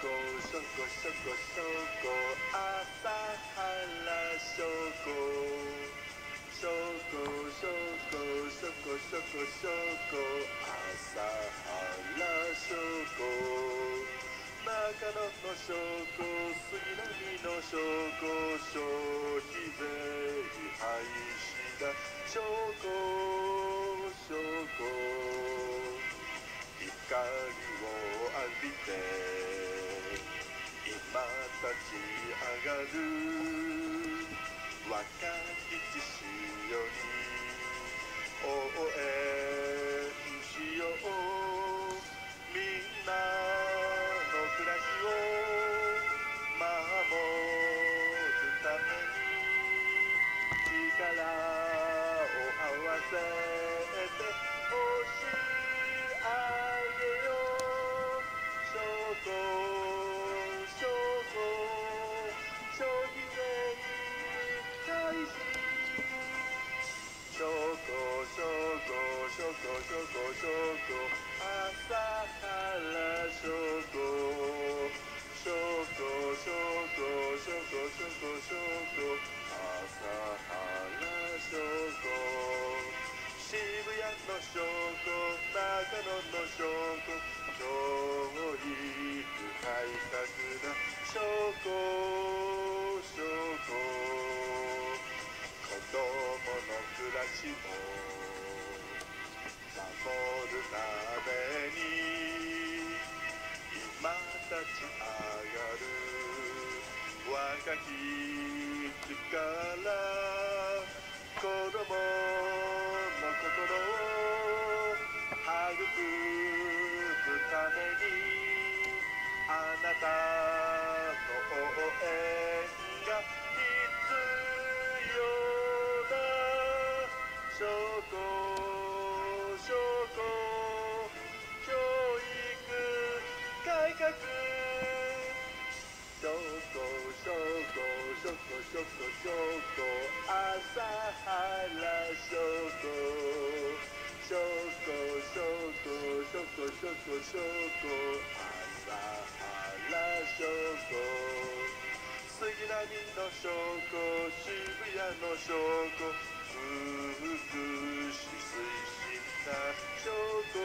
こしょこしょこ朝原しょこしょこしょこしょこしょこしょこ朝原しょこ中野の証拠杉並の証拠消費税廃止だ証拠証拠光を浴びて立ち上がる。若き血潮に応援の証拠長野の証拠教育改革だ証拠証拠子供の暮らしを守るために今立ち上がる若き力子供の心を育むためにあなたの応援が必要だ証拠証拠教育改革証拠証拠証拠証拠証拠朝原証拠証拠証拠証拠証拠証拠朝原証拠杉並の証拠渋谷の証拠福祉推進な証拠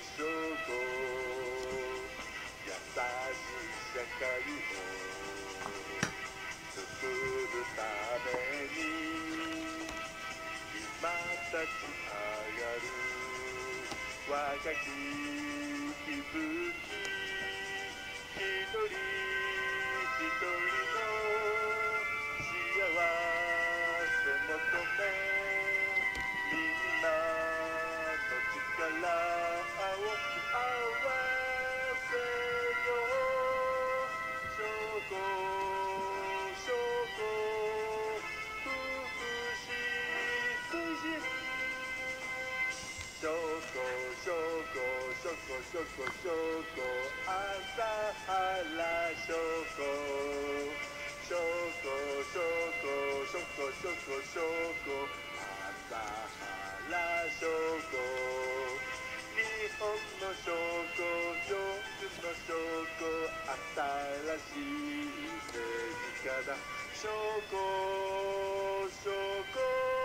証拠優しい社会を作るために今立ち上がる。若き息吹一人一人の幸せ求めみんなの力を証拠証拠証拠朝原証拠証拠証拠証拠証拠証拠朝原証拠日本の証拠教育の証拠新しい政治家だ証拠証拠